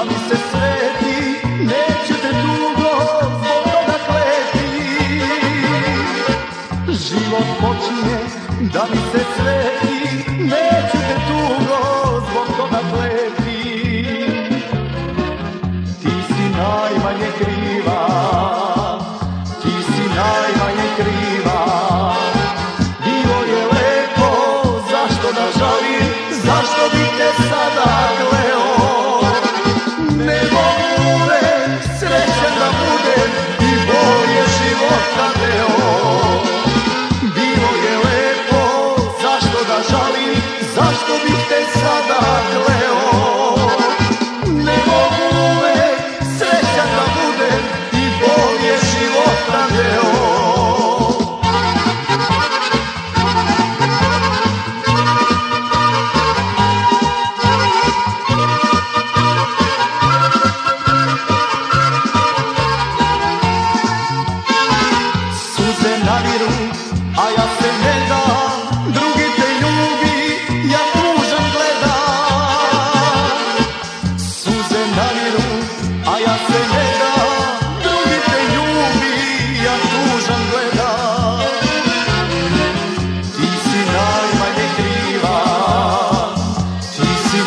da mi se sveti Neću te dugo zbog toga kleti. Život počinje da mi se sveti Neću te dugo zbog toga kleti. Ti si najmanje Suze naviru, a ja se Drugi te ljubi, Ti si kriva Ti si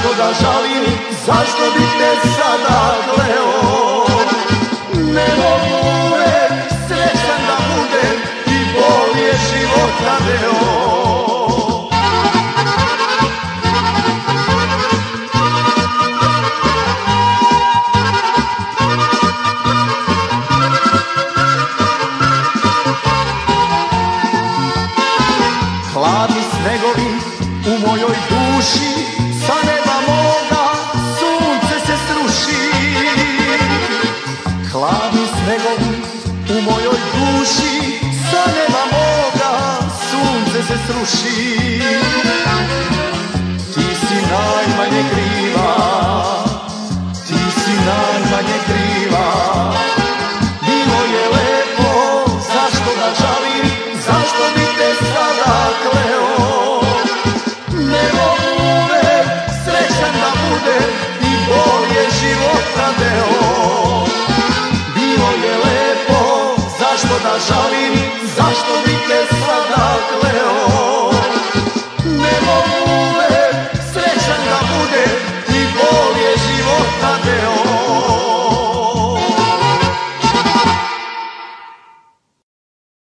zašto da žalim, zašto bi te sada kleo Ne mogu uvek srećan da budem i bol je života deo Hladni snegovi u mojoj duši Sa neba moga sunce se sruši. Hladni snegovi u mojoj duši Sa neba moga sunce se sruši života deo Bilo je lepo, zašto da žalim,